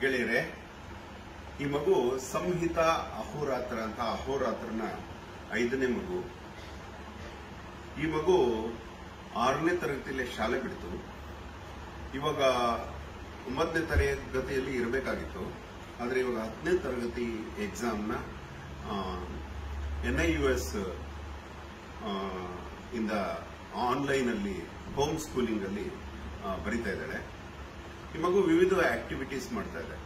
ಗೆಳೆಯರೆ ಈ ಮಗು ಸಂಹಿತ ಅಹೋರಾತ್ರ ಅಂತ ಅಹೋರಾತ್ರನ ಐದನೇ ಮಗು. ಈ ಮಗು ಆರನೇ ತರಗತಿಯಲ್ಲಿ ಶಾಲೆ ಬಿಡ್ತು. ಇವಾಗ ಒಂಬತ್ತನೇ ತರಗತಿಯಲ್ಲಿ ಇರಬೇಕಾಗಿತ್ತು. ಆದರೆ ಇವಾಗ ಹತ್ತನೇ ತರಗತಿ ಎಕ್ಸಾಮ್ನ ಎನ್ ಐ ಯು ಎಸ್ ಇಂದ ಆನ್ಲೈನ್ ಅಲ್ಲಿ ಹೋಮ್ ಸ್ಕೂಲಿಂಗ್ ಅಲ್ಲಿ ಆ, ಬರಿತಾ ಇದ್ದಾಳೆ. ಈ ಮಗು ವಿವಿಧ ಆಕ್ಟಿವಿಟೀಸ್ ಮಾಡ್ತಾ ಇದೆ.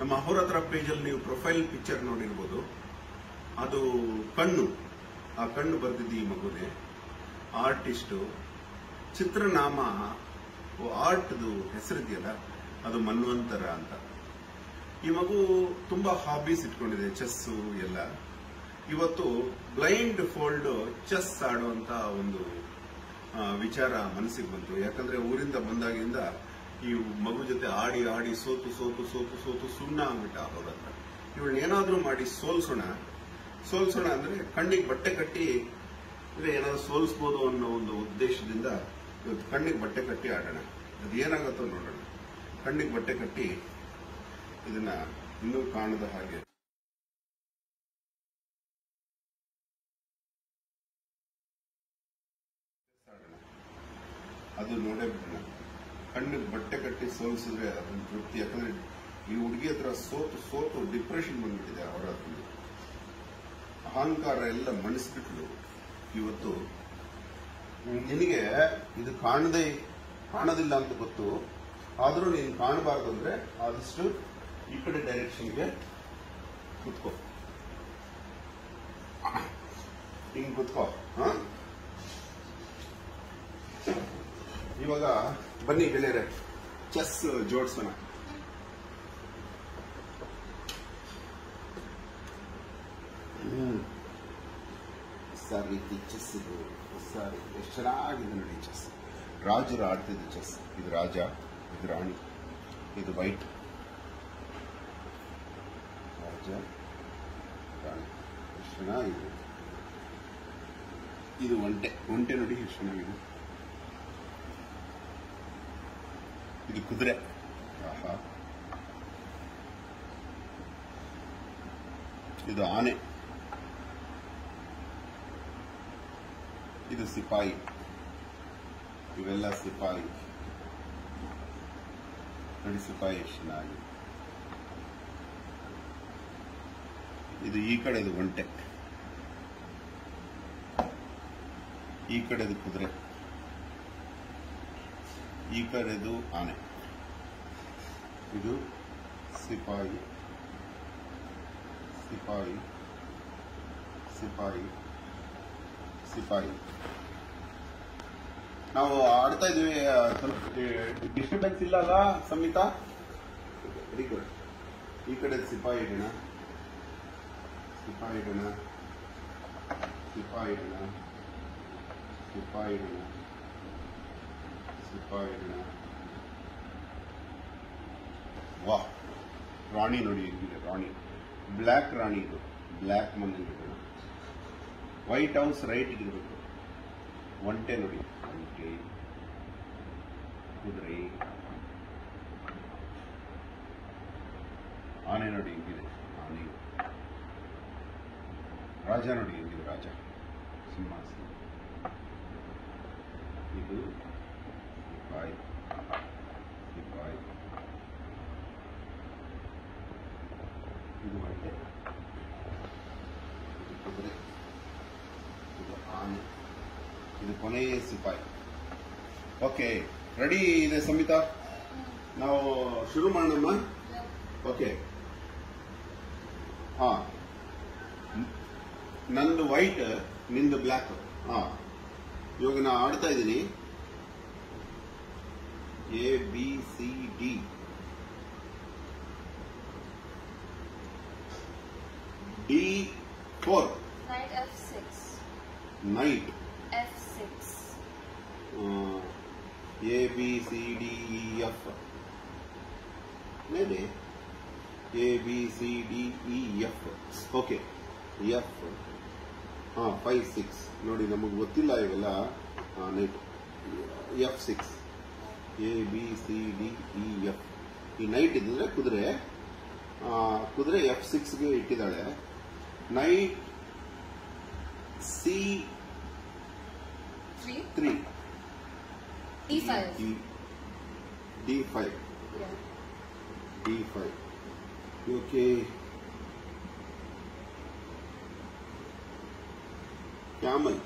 ನಮ್ಮ ಅಹೋರಾತ್ರ ಪೇಜ್ ಅಲ್ಲಿ ನೀವು ಪ್ರೊಫೈಲ್ ಪಿಕ್ಚರ್ ನೋಡಿರ್ಬೋದು. ಅದು ಕಣ್ಣು. ಆ ಕಣ್ಣು ಬರೆದಿದ್ದು ಈ ಮಗುನೇ ಆರ್ಟಿಸ್ಟು ಚಿತ್ರನಾಮ. ಆರ್ಟ್ದು ಹೆಸರಿದೆಯಲ್ಲ ಅದು ಮನ್ವಂತರ ಅಂತ. ಈ ಮಗು ತುಂಬಾ ಹಾಬೀಸ್ ಇಟ್ಕೊಂಡಿದೆ ಚೆಸ್ಸು ಎಲ್ಲ. ಇವತ್ತು ಬ್ಲೈಂಡ್ ಫೋಲ್ಡ್ ಚೆಸ್ ಆಡುವಂತ ಒಂದು ವಿಚಾರ ಮನಸ್ಸಿಗೆ ಬಂತು. ಯಾಕಂದ್ರೆ ಊರಿಂದ ಬಂದಾಗಿಂದ ಈ ಮಗು ಜೊತೆ ಆಡಿ ಆಡಿ, ಸೋತು ಸೋತು ಸೋತು ಸೋತು ಸುಣ್ಣ ಅಂದ್ಬಿಟ್ಟು ಹತ್ರ ಇವಳನ್ನ ಏನಾದ್ರೂ ಮಾಡಿ ಸೋಲ್ಸೋಣ. ಸೋಲ್ಸೋಣ ಅಂದ್ರೆ ಕಣ್ಣಿಗೆ ಬಟ್ಟೆ ಕಟ್ಟಿ, ಅಂದ್ರೆ ಏನಾದ್ರು ಸೋಲಿಸ್ಬೋದು ಅನ್ನೋ ಒಂದು ಉದ್ದೇಶದಿಂದ ಇವತ್ತು ಕಣ್ಣಿಗೆ ಬಟ್ಟೆ ಕಟ್ಟಿ ಆಡೋಣ. ಅದು ಏನಾಗುತ್ತೋ ನೋಡೋಣ. ಕಣ್ಣಿಗೆ ಬಟ್ಟೆ ಕಟ್ಟಿ ಇದನ್ನ ಇನ್ನೂ ಕಾಣದ ಹಾಗೆ. ಅದು ನೋಡೇ ಕಣ್ಣಿಗೆ ಬಟ್ಟೆ ಕಟ್ಟಿ ಸೋಲಿಸಿದ್ರೆ ಅದೊಂದು ತೃಪ್ತಿ. ಯಾಕಂದ್ರೆ ಈ ಹುಡುಗಿ ಹತ್ರ ಸೋತು ಸೋತು ಡಿಪ್ರೆಷನ್ ಬಂದ್ಬಿಟ್ಟಿದೆ ಅವರ ಅಹಂಕಾರ ಎಲ್ಲ ಮಣಿಸ್ಬಿಟ್ಲು ಇವತ್ತು ನಿನಗೆ ಇದು ಕಾಣದೇ, ಕಾಣೋದಿಲ್ಲ ಅಂತ ಗೊತ್ತು. ಆದರೂ ನೀನು ಕಾಣಬಾರ್ದು ಅಂದ್ರೆ ಆದಷ್ಟು ಈ ಕಡೆ ಡೈರೆಕ್ಷನ್ಗೆ ಕುತ್ಕೋ. ಹಿಂಗ್ ಕುತ್ಕೋ, ಹ? ಇವಾಗ ಬನ್ನಿ ಗೆಳೆಯರೆ ಚೆಸ್ ಜೋಡಿಸೋಣ. ಹೊಸ ರೀತಿ ಚೆಸ್ ಇದು, ಹೊಸ ರೀತಿ. ಎಷ್ಟು ಚೆನ್ನಾಗಿದೆ ನೋಡಿ ಚೆಸ್ ರಾಜರು ಆಡ್ತಿದ್ದು ಚೆಸ್ ಇದು ರಾಜ, ಇದು ರಾಣಿ, ಇದು ವೈಟ್ ರಾಜ, ರಾಣಿ. ಎಷ್ಟು ಚೆನ್ನಾಗಿದೆ. ಇದು ಒಂಟೆ ಒಂಟೆ ನೋಡಿ ಎಷ್ಟು ಚೆನ್ನಾಗಿದೆ. ಇದು ಕುದುರೆ ಇದು ಆನೆ ಇದು ಸಿಪಾಯಿ ಇವೆಲ್ಲ ಸಿಪಾಯಿ ನೋಡಿ ಸಿಪಾಯಿ ಎಷ್ಟು ಚೆನ್ನಾಗಿದೆ ಇದು ಈ ಕಡೆದು ಒಂಟೆ ಈ ಕಡೆದು ಕುದುರೆ ಈ ಕಡೆದು ಆನೆ. ಇದು ಸಿಪಾಯಿ. ಸಿಪಾಯಿ. ಸಿಪಾಯಿ. ಸಿಪಾಯಿ. ನಾವು ಆಡ್ತಾ ಇದೀವಿ ಸ್ವಲ್ಪ ಡಿಸ್ಟರ್ಬೆನ್ಸ್ ಇಲ್ಲ ಅಲ್ಲ ಈ ಕಡೆ ಸಿಪಾಯಿ ಇಡೋಣ ಸಿಪಾಯಿ ಇಡೋಣ ಸಿಪಾಯಿ ಇಡೋಣ ಸಿಪಾಯಿ ಇಡೋಣ ಸಿಪಾಯಿ ಇಡೋಣ ವಾಹ್ ರಾಣಿ ನೋಡಿ ಹೆಂಗಿದೆ ರಾಣಿ ಬ್ಲ್ಯಾಕ್ ರಾಣಿ ಇದು ಬ್ಲ್ಯಾಕ್ ಮಂದಿಗೆ ವೈಟ್ ಹೌಸ್ ರೈಟ್ ಇರಬೇಕು ಒಂಟೆ ನೋಡಿ ಒಂಟೆ ಕುದುರೆ ಆನೆ ನೋಡಿ ಹೆಂಗಿದೆ ಆನೆ ರಾಜ ನೋಡಿ ಹೆಂಗಿದೆ ರಾಜ ಸಿಂಹಾಸನ ಇದು ಓಕೆ ರೆಡಿ ಇದೆ ಸಂಹಿತಾ ನಾವು ಶುರು ಮಾಡೋಣ. ಓಕೆ. ಹಾ. ನಂದು ವೈಟ್ ನಿಂದು ಬ್ಲ್ಯಾಕ್ ಹಾ. ಇವಾಗ ನಾ ಆಡ್ತಾ ಇದ್ದೀನಿ. A B C D. D four. Knight f6. Knight A B C D E F ಮೇಲೆ A B C D E F okay F ಹಾಂ ಫೈವ್ ಸಿಕ್ಸ್ ನೋಡಿ ನಮಗೆ ಗೊತ್ತಿಲ್ಲ ಇವೆಲ್ಲ. Knight F six A B C D E F ಈ knight ಇದ್ದರೆ ಕುದುರೆ. ಕುದುರೆ ಎಫ್ ಸಿಕ್ಸ್ಗೆ ಇಟ್ಟಿದ್ದಾಳೆ. Knight C. Three D5. D five. Yeah. D5. Okay. Camel.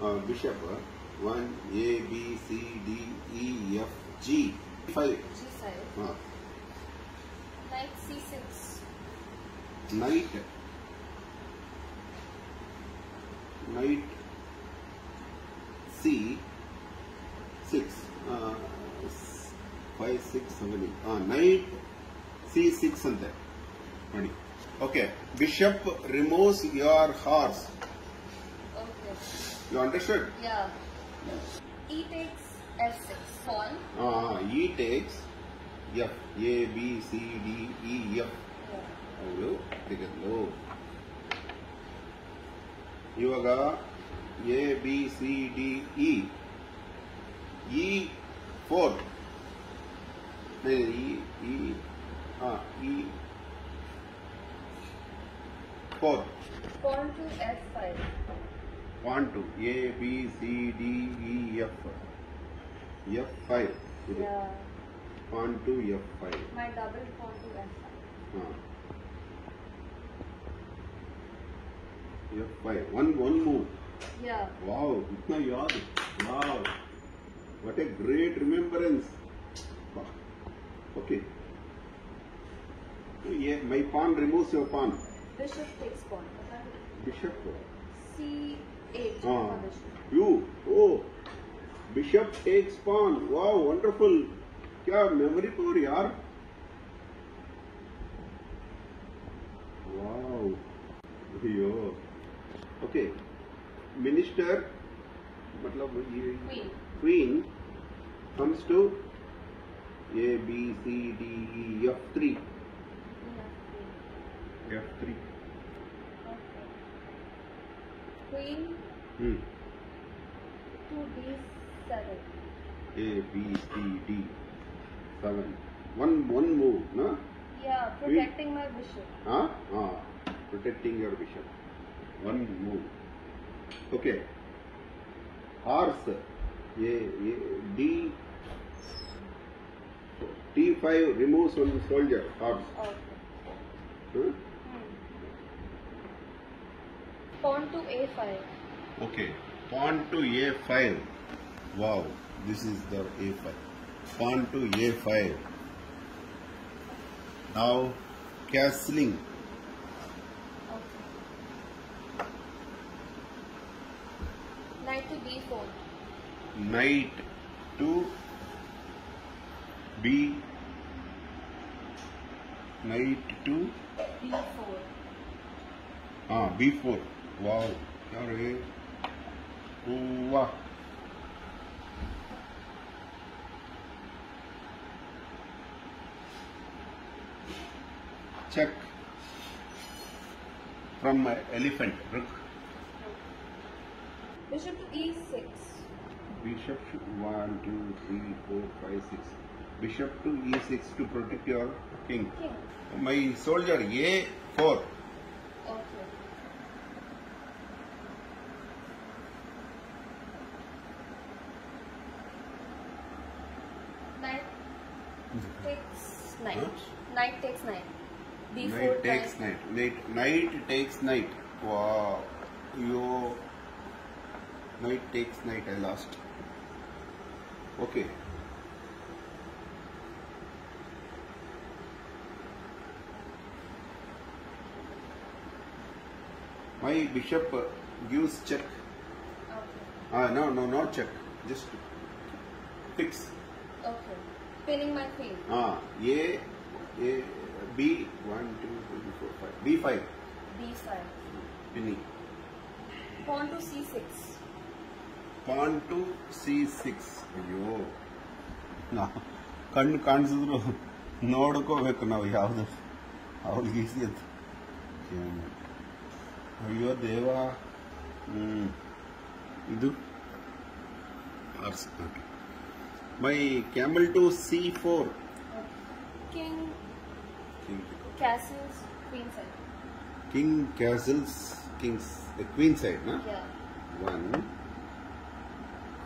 Uh, bishop. Uh, 1, A, B, C, D, E, F, G. 5. G5. Uh. Knight C6. Knight. Knight C. Five six seven knight C six ಅಂತೆ. ನೋಡಿ. Okay bishop removes your horse. You understood Yeah. Takes F6. Pawn. E takes F A B C D E F. ಅವಳು ತೆಗೆದ್ಲು. ಇವಾಗ A B C D E four లేదు E E E four point two A B F F five ఇది point two F five F five one one move wow ఇట్నా యాద్ wow what a great remembrance okay तो ये मई पान remove से पान bishop को? You O bishop takes पान वाह वंडरफुल क्या मेमोरी पावर यार. वाहियो ओके मिनिस्टर मतलब ये queen comes to A B C D E F three F three A B C D seven one one move ना protecting your position one move okay horse ये D T5 removes one soldier horse Okay. huh? Hmm. Pawn to A5. Okay, pawn to a5. Wow, this is the a5. Pawn to a5. Now, castling. Okay. Knight to B4. Knight to b. Knight to हाँ B four वाह क्या रहे वाह check from my elephant रुक bishop to E six bishop one two three four five six bishop to e6 to protect your king King. my soldier a4 Okay. Knight takes knight. Huh? Knight takes knight. D4 knight takes knight. knight knight knight takes knight wow you knight takes knight i lost okay my bishop uh, gives check Okay. ah no no not check just fix Okay. Pinning my queen. ah a a b one two three four five b five B5. pinning Pawn to C6. Pawn to C six ಅಯ್ಯೋ ನಾ ಕಣ್ಣು ಕಾಣಿಸಿದ್ರು ನೋಡ್ಕೋಬೇಕು ನಾವು ಯಾವುದು ಅವ್ರಿಗೆ easy ಅಂತ ಏನು? ಅಯ್ಯೋ ದೇವ ಹ್ಮ್. ಇದು my camel to C four Okay. King, king castles, queen side. king castles kings the queen side na Yeah. one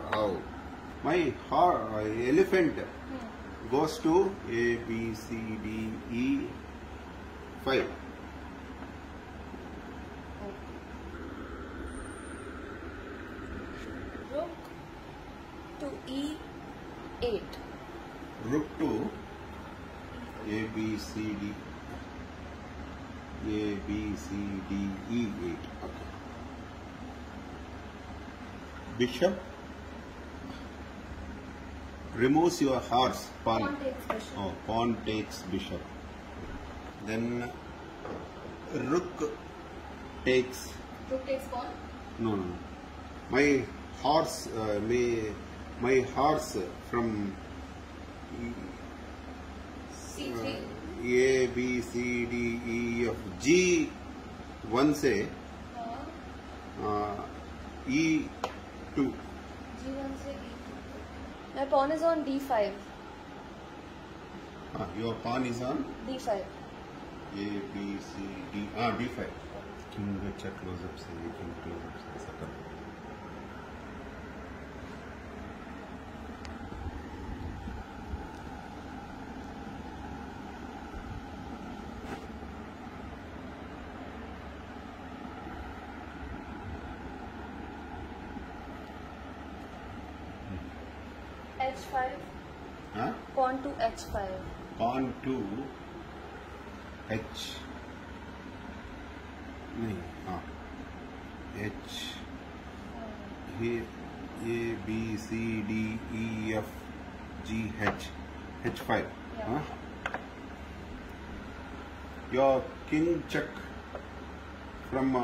wow my heart, elephant Hmm. goes to a b c d e 5 To E8. rook to a b c d a b c d e 8 okay bishop removes your horse pawn Pawn takes bishop. Oh, pawn takes bishop. Then rook takes. Rook takes pawn. No, no. no. My horse, uh, may, my horse from C3. uh, A, B, C, D, E, F, G, one say Uh, uh, E, two. G1 से E2. My pawn is on D5. Uh, your pawn is on D5. A, B, C, D. Ah, D5. King check close up say king close up say कौन to H नहीं हाँ। H A B C D E F G H H five your king check from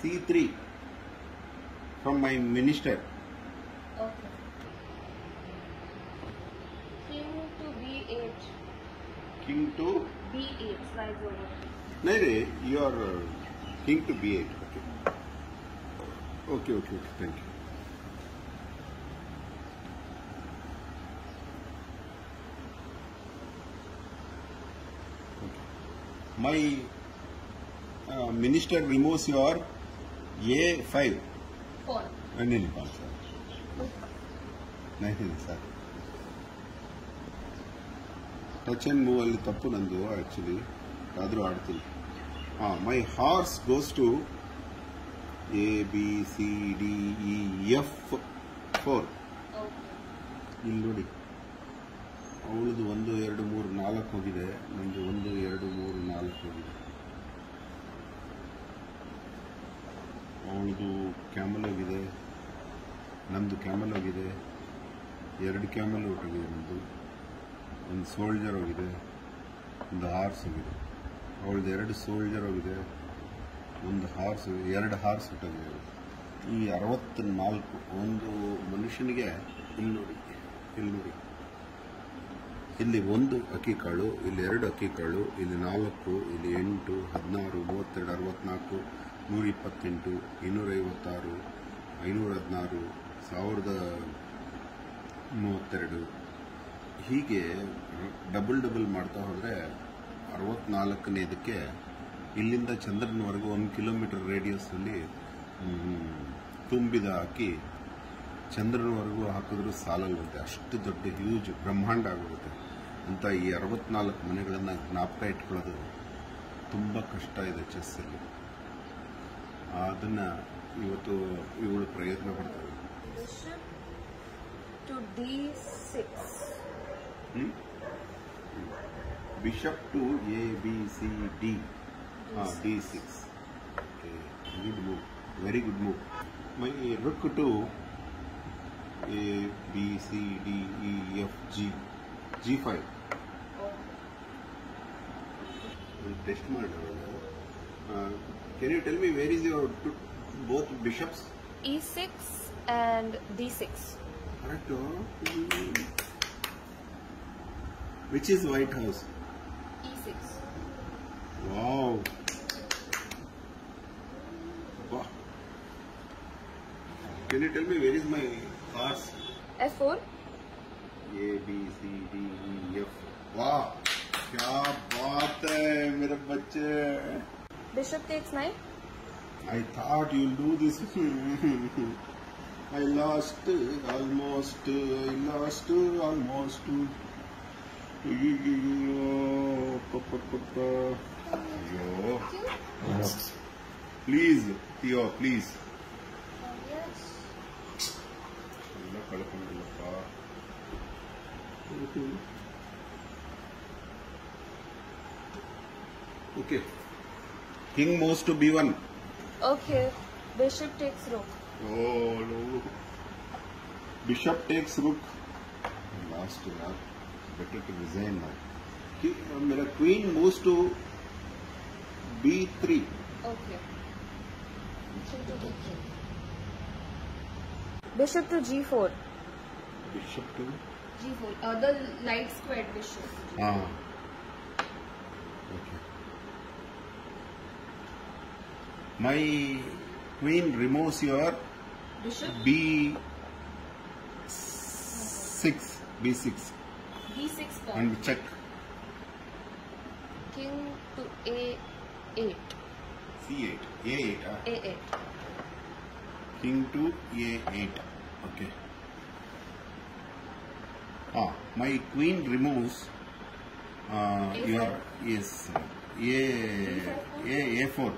C three from my minister King to? B8, slide over. No, you are uh, king to B8. Okay. Okay, okay, okay. Thank you. my uh, minister removes your A5. Four. And then pass. Nice, sir. Touch and move ಅಲ್ಲಿ ತಪ್ಪು ನಂದು actually ಆದರೂ ಆಡ್ತೀನಿ. ಹಾಂ my horse goes to A B C D E F four. ಇಲ್ಲಿ ನೋಡಿ. ಅವಳದು ಒಂದು, ಎರಡು, ಮೂರು, ನಾಲ್ಕು ಹೋಗಿದೆ. ನಂದು ಒಂದು, ಎರಡು, ಮೂರು, ನಾಲ್ಕು ಹೋಗಿದೆ. ಅವಳದು ಕ್ಯಾಮಲ್ ಹೋಗಿದೆ. ನಂದು ಕ್ಯಾಮಲ್ ಹೋಗಿದೆ. ಎರಡು ಕ್ಯಾಮಲ್ ಹೋಗಿದೆ ನಂದು. ಒಂದು ಸೋಲ್ಜರ್ ಹೋಗಿದೆ, ಒಂದು ಹಾರ್ಸ್ ಹೋಗಿದೆ. ಅವಳದ್ದು ಎರಡು ಸೋಲ್ಜರ್ ಹೋಗಿದೆ, ಒಂದು ಹಾರ್ಸ್, ಎರಡು ಹಾರ್ಸ್ ಹೊಟ್ಟೋಗಿದೆ ಈ ಅರವತ್ನಾಲ್ಕು ಒಂದು ಮನುಷ್ಯನಿಗೆ ಇಲ್ಲಿ ನೋಡಿ ಇಲ್ಲಿ ನೋಡಿ ಇಲ್ಲಿ ಒಂದು ಅಕ್ಕಿ ಕಾಳು, ಇಲ್ಲಿ ಎರಡು ಅಕ್ಕಿ ಕಾಳು, ಇಲ್ಲಿ ನಾಲ್ಕು, ಇಲ್ಲಿ ಎಂಟು, ಹದಿನಾರು, ಮೂವತ್ತೆರಡು, ಅರವತ್ನಾಲ್ಕು, ನೂರ ಇಪ್ಪತ್ತೆಂಟು ಇನ್ನೂರೈವತ್ತಾರು ಐನೂರ ಹದಿನಾರು, ಸಾವಿರದ ಮೂವತ್ತೆರಡು. ಹೀಗೆ ಡಬಲ್ ಡಬಲ್ ಮಾಡ್ತಾ ಹೋದರೆ ಅರವತ್ನಾಲ್ಕನೇದಕ್ಕೆ ಇಲ್ಲಿಂದ ಚಂದ್ರನವರೆಗೂ ಒಂದು ಕಿಲೋಮೀಟರ್ ರೇಡಿಯಸ್ಸಲ್ಲಿ ತುಂಬಿದ ಹಾಕಿ ಚಂದ್ರನವರೆಗೂ ಹಾಕಿದ್ರೂ ಸಾಲಲ್ವಂತೆ. ಅಷ್ಟು ದೊಡ್ಡ ಹ್ಯೂಜ್ ಬ್ರಹ್ಮಾಂಡ ಆಗಿರುತ್ತೆ ಅಂತ ಈ ಅರವತ್ನಾಲ್ಕು ಮನೆಗಳನ್ನು ಜ್ಞಾಪಕ ಇಟ್ಕೊಳ್ಳೋದು ತುಂಬ ಕಷ್ಟ ಇದೆ ಚೆಸ್ಸಲ್ಲಿ. ಅದನ್ನು ಇವತ್ತು ಇವಳು ಪ್ರಯತ್ನ ಪಡ್ತಾರೆ Bishop to D6. Bishop to A B C D D six good move very good move my rook to A B C D E F G G five test ಮಾಡಿ can you tell me where is your both bishops E6 and D6. Correct Which is White House? E6. Wow. Wow. Can you tell me where is my horse? F4. A, B, C, D, E, F. Wow. क्या बात है मेरे बच्चे Bishop takes knight. I thought you'll do this. I lost almost. I lost almost. Yo. Please, Theo, please. Yes. Okay. King moves to b1. Okay. Bishop takes rook. Oh, no. Bishop takes rook. Last, yeah. बेटे के विजय में। कि मेरा queen move to B three bishop to G four bishop to G four the light squared bishop हाँ। My queen removes your bishop? B 6 b 6 b6. And we check. King to a8. C8. A8. Huh? A8. King to A8. Okay. Ah, my queen removes uh, A4. your yes A A A4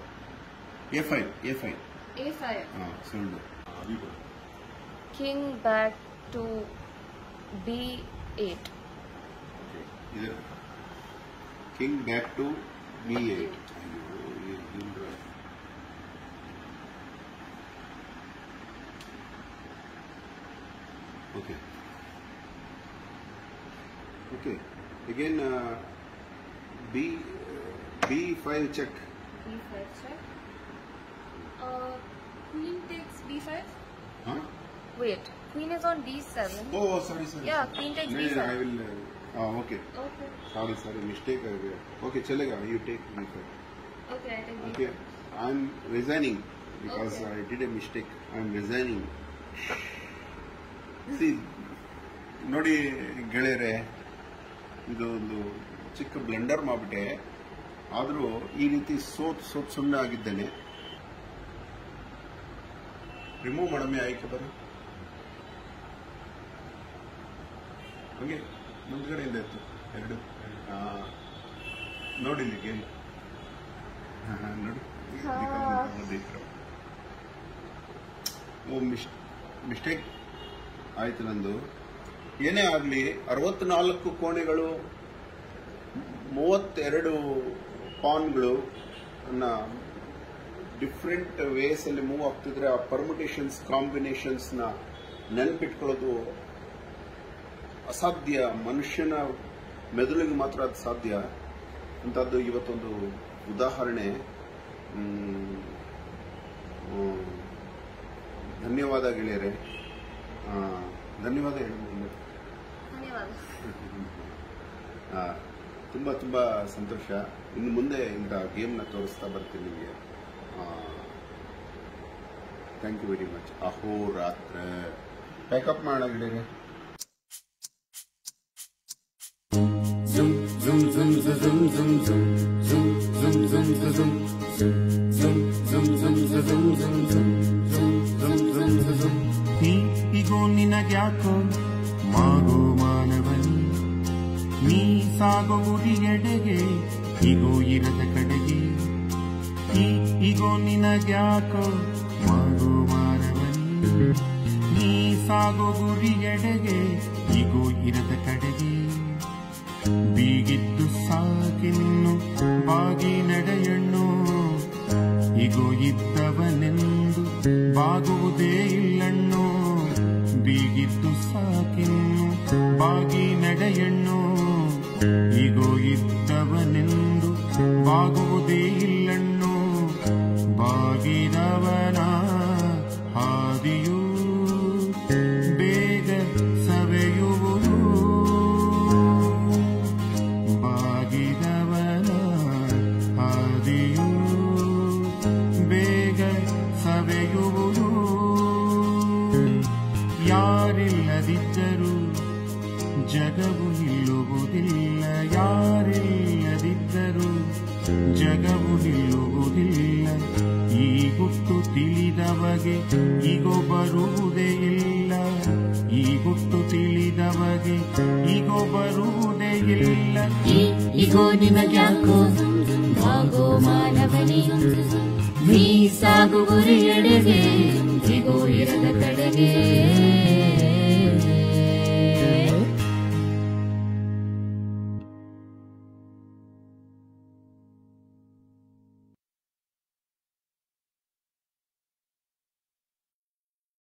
A5 A5 A5 ah, solve king back to B8 King back to B8 okay. Okay. Again uh, B uh, B5 check. B5 check. Uh, queen takes b5 wait queen is on d7 oh sorry yeah queen takes b5 ಹಾಂ okay sorry sorry mistake ಆಗಿದೆ okay ಚಲೇಗ you take my okay I am resigning because I did a mistake I am resigning see ನೋಡಿ ಗೆಳೆಯರೆ ಇದು ಒಂದು ಚಿಕ್ಕ Blender ಮಾಡಿಬಿಟ್ಟೆ. ಆದರೂ ಈ ರೀತಿ ಸೋತ್ ಸೋತ್ ಸುಮ್ಮನೆ ಆಗಿದ್ದೇನೆ. ರಿಮೂವ್ ಮಾಡಮೆ ಆಯ್ಕೆ ಬರ ಓಕೆ ಮುಂದ್ಗಡೆಯಿಂದ ಇತ್ತು. ಎರಡು. ನೋಡಿಲ್ಲಿ ಗೇಮ್ ನೋಡಿ. Oh miss mistake. ಆಯ್ತು ನಂದು. ಏನೇ ಆಗಲಿ ಅರವತ್ನಾಲ್ಕು ಕೋಣೆಗಳು ಮೂವತ್ತೆರಡು ಪಾನ್ಗಳು ಅನ್ನ ಡಿಫ್ರೆಂಟ್ ವೇಸಲ್ಲಿ ಅಲ್ಲಿ ಮೂವ್ ಆಗ್ತಿದ್ರೆ ಆ ಪರ್ಮಿಟೇಷನ್ಸ್ ಕಾಂಬಿನೇಷನ್ಸ್ನ ನೆನಪಿಟ್ಕೊಳ್ಳೋದು ಅಸಾಧ್ಯ ಮನುಷ್ಯನ ಮೆದುಳಿಗೆ ಮಾತ್ರ ಅದು ಸಾಧ್ಯ ಅಂತದ್ದು ಇವತ್ತೊಂದು ಉದಾಹರಣೆ. ಧನ್ಯವಾದ ಗೆಳೆಯರೆ. ಧನ್ಯವಾದ ಹೇಳಿ ತುಂಬಾ ತುಂಬಾ ಸಂತೋಷ. ಇನ್ನು ಮುಂದೆ ಇಂಥ ಗೇಮ್ನ ತೋರಿಸ್ತಾ ಬರ್ತೀನಿ ನಿಮಗೆ. ಥ್ಯಾಂಕ್ ಯು ವೆರಿ ಮಚ್ ಅಹೋರಾತ್ರ. ಪ್ಯಾಕಪ್ ಮಾಡೋಣ ಗೆಳೆಯರೆ. ಹೀಗೋ ನಿನಗ್ಯಾಕೋ ಮಾಗೋ ಮಾನವನಿ ನೀ ಸಾಗೋ ಗುರಿಯೆಡೆಗೆ ಹೀಗೋ ಇರದ ಕಡೆಗೆ ಹೀಗೋ ನಿನಗ್ಯಾಕೋ ಮಾಗೋ ಮಾನವನಿ ನೀ ಸಾಗೋ ಗುರಿಯೆಡೆಗೆ ಹೀಗೋ ಇರದ ಕಡೆಗೆ ಬಾಗುವುದೇ ಇಲ್ಲಣ್ಣು. ಬೀಗಿದ್ದು ಸಾಕಿನ್ನು ಬಾಗಿ ನಡೆಯಣ್ಣು. ಇಗೋ ಇದ್ದವನೆಂದು ಬಾಗುವುದೇ ಬಗೆಗೆ ಈಗೋ ಬರುವುದೇ ಇಲ್ಲ. ಈ ಗುಟ್ಟು ತಿಳಿದವಗೆ ಈಗೋ ಬರುವುದೇ ಇಲ್ಲ. ಈಗೋ ನಿನಗೆ